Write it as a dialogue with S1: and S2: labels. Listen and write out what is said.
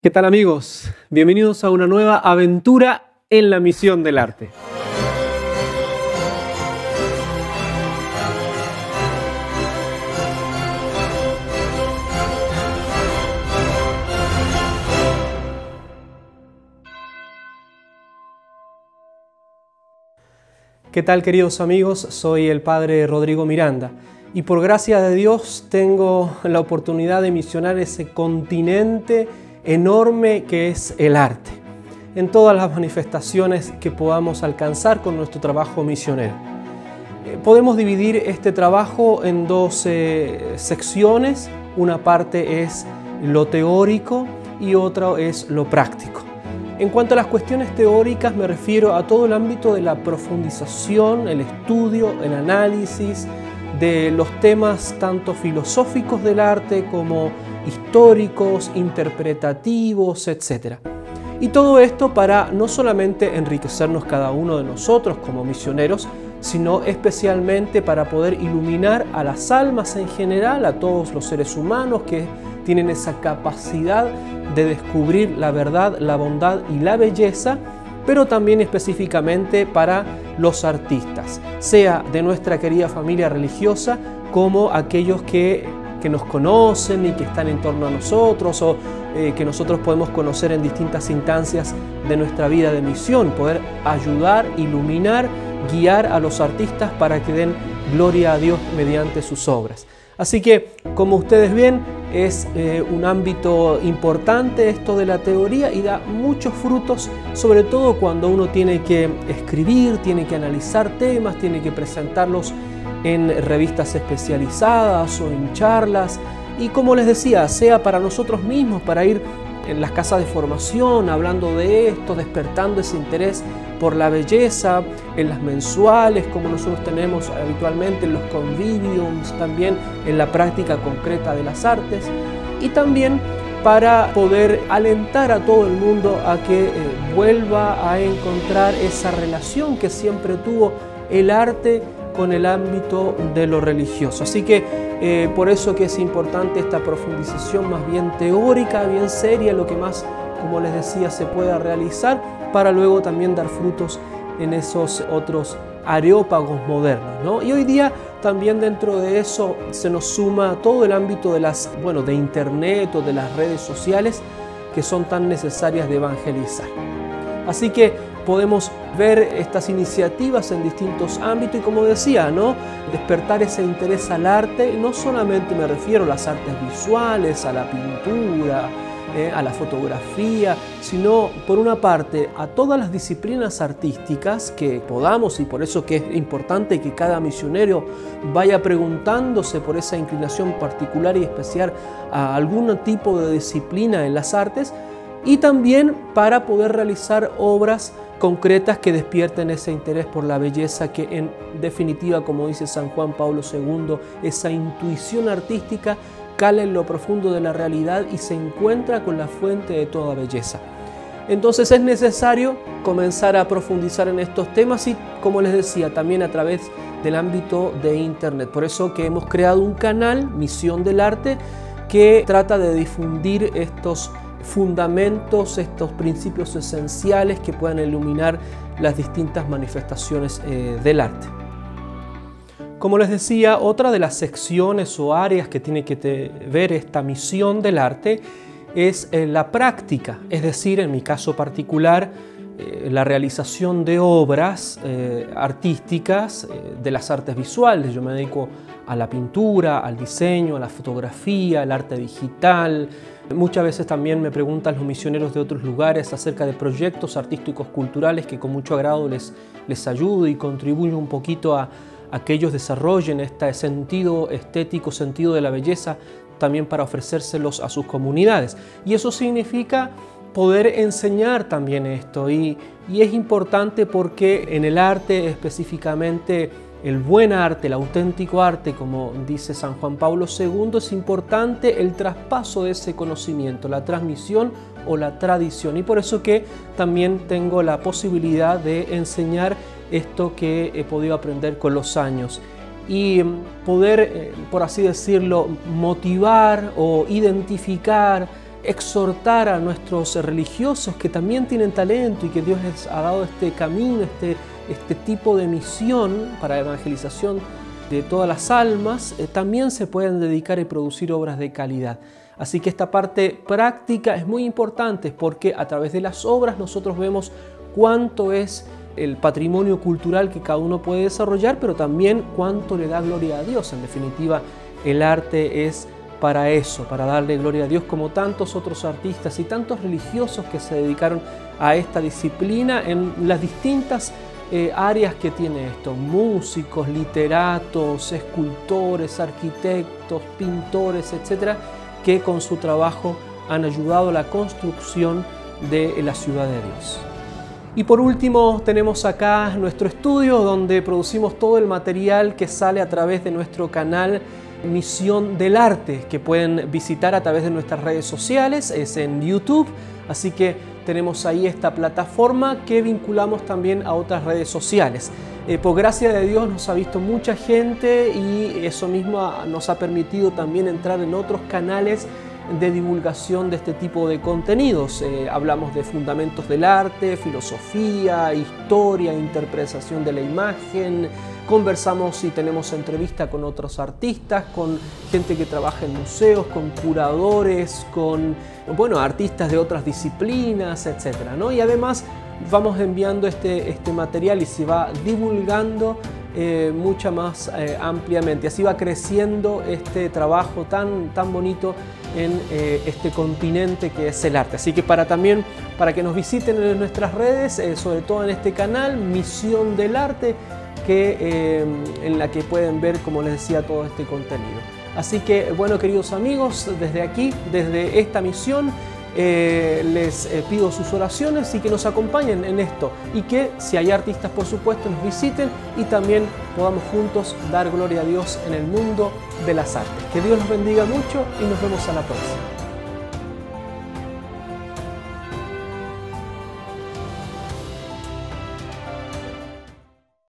S1: ¿Qué tal amigos? Bienvenidos a una nueva aventura en la misión del arte. ¿Qué tal queridos amigos? Soy el Padre Rodrigo Miranda y por gracia de Dios tengo la oportunidad de misionar ese continente enorme que es el arte, en todas las manifestaciones que podamos alcanzar con nuestro trabajo misionero. Eh, podemos dividir este trabajo en dos secciones, una parte es lo teórico y otra es lo práctico. En cuanto a las cuestiones teóricas me refiero a todo el ámbito de la profundización, el estudio, el análisis de los temas tanto filosóficos del arte como históricos, interpretativos, etc. Y todo esto para no solamente enriquecernos cada uno de nosotros como misioneros, sino especialmente para poder iluminar a las almas en general, a todos los seres humanos que tienen esa capacidad de descubrir la verdad, la bondad y la belleza, pero también específicamente para los artistas, sea de nuestra querida familia religiosa como aquellos que, que nos conocen y que están en torno a nosotros o eh, que nosotros podemos conocer en distintas instancias de nuestra vida de misión, poder ayudar, iluminar, guiar a los artistas para que den gloria a Dios mediante sus obras. Así que, como ustedes ven, es eh, un ámbito importante esto de la teoría y da muchos frutos, sobre todo cuando uno tiene que escribir, tiene que analizar temas, tiene que presentarlos en revistas especializadas o en charlas. Y como les decía, sea para nosotros mismos, para ir en las casas de formación, hablando de esto, despertando ese interés por la belleza, en las mensuales, como nosotros tenemos habitualmente, en los conviviums, también en la práctica concreta de las artes, y también para poder alentar a todo el mundo a que eh, vuelva a encontrar esa relación que siempre tuvo el arte con el ámbito de lo religioso. Así que eh, por eso que es importante esta profundización más bien teórica, bien seria, lo que más, como les decía, se pueda realizar para luego también dar frutos en esos otros areópagos modernos. Y hoy día también dentro de eso se nos suma todo el ámbito de las, bueno, de internet o de las redes sociales que son tan necesarias de evangelizar. Así que podemos ver estas iniciativas en distintos ámbitos y como decía, ¿no? despertar ese interés al arte, no solamente me refiero a las artes visuales, a la pintura, eh, a la fotografía, sino por una parte a todas las disciplinas artísticas que podamos y por eso que es importante que cada misionero vaya preguntándose por esa inclinación particular y especial a algún tipo de disciplina en las artes y también para poder realizar obras concretas que despierten ese interés por la belleza que en definitiva, como dice San Juan Pablo II, esa intuición artística cala en lo profundo de la realidad y se encuentra con la fuente de toda belleza. Entonces es necesario comenzar a profundizar en estos temas y, como les decía, también a través del ámbito de Internet. Por eso que hemos creado un canal, Misión del Arte, que trata de difundir estos fundamentos, estos principios esenciales que puedan iluminar las distintas manifestaciones eh, del arte. Como les decía, otra de las secciones o áreas que tiene que ver esta misión del arte es eh, la práctica, es decir, en mi caso particular, eh, la realización de obras artísticas de las artes visuales. Yo me dedico a la pintura, al diseño, a la fotografía, al arte digital, Muchas veces también me preguntan los misioneros de otros lugares acerca de proyectos artísticos culturales que con mucho agrado les, les ayudo y contribuyo un poquito a, a que ellos desarrollen este sentido estético, sentido de la belleza, también para ofrecérselos a sus comunidades. Y eso significa poder enseñar también esto y, y es importante porque en el arte específicamente el buen arte, el auténtico arte, como dice San Juan Pablo II, es importante el traspaso de ese conocimiento, la transmisión o la tradición. Y por eso que también tengo la posibilidad de enseñar esto que he podido aprender con los años y poder, eh, por así decirlo, motivar o identificar exhortar a nuestros religiosos que también tienen talento y que Dios les ha dado este camino, este, este tipo de misión para evangelización de todas las almas, eh, también se pueden dedicar y producir obras de calidad. Así que esta parte práctica es muy importante porque a través de las obras nosotros vemos cuánto es el patrimonio cultural que cada uno puede desarrollar, pero también cuánto le da gloria a Dios. En definitiva, el arte es para eso, para darle gloria a Dios, como tantos otros artistas y tantos religiosos que se dedicaron a esta disciplina en las distintas eh, áreas que tiene esto, músicos, literatos, escultores, arquitectos, pintores, etcétera, que con su trabajo han ayudado a la construcción de la ciudad de Dios. Y por último tenemos acá nuestro estudio donde producimos todo el material que sale a través de nuestro canal Misión del Arte, que pueden visitar a través de nuestras redes sociales, es en YouTube, así que tenemos ahí esta plataforma que vinculamos también a otras redes sociales. Eh, por gracia de Dios nos ha visto mucha gente y eso mismo nos ha permitido también entrar en otros canales de divulgación de este tipo de contenidos. Eh, hablamos de fundamentos del arte, filosofía, historia, interpretación de la imagen, conversamos y tenemos entrevista con otros artistas, con gente que trabaja en museos, con curadores, con bueno, artistas de otras disciplinas, etc. Y además vamos enviando este, este material y se va divulgando eh, mucha más eh, ampliamente. Así va creciendo este trabajo tan, tan bonito en eh, este continente que es el arte. Así que para también, para que nos visiten en nuestras redes, sobre todo en este canal, Misión del Arte, que, en la que pueden ver, como les decía, todo este contenido. Así que, bueno, queridos amigos, desde aquí, desde esta misión, eh, les eh, pido sus oraciones y que nos acompañen en esto y que si hay artistas por supuesto nos visiten y también podamos juntos dar gloria a Dios en el mundo de las artes. Que Dios los bendiga mucho y nos vemos a la próxima.